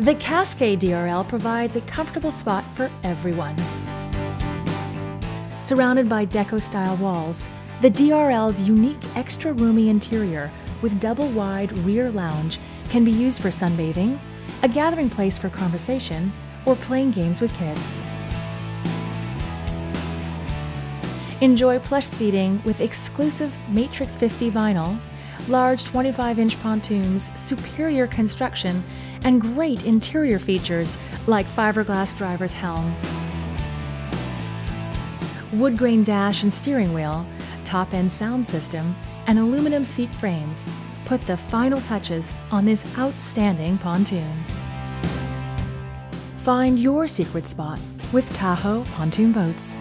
The Cascade DRL provides a comfortable spot for everyone. Surrounded by deco style walls, the DRL's unique extra roomy interior with double wide rear lounge can be used for sunbathing, a gathering place for conversation, or playing games with kids. Enjoy plush seating with exclusive Matrix 50 vinyl, large 25 inch pontoons, superior construction, and great interior features like fiberglass driver's helm, wood grain dash and steering wheel, top end sound system, and aluminum seat frames put the final touches on this outstanding pontoon. Find your secret spot with Tahoe Pontoon Boats.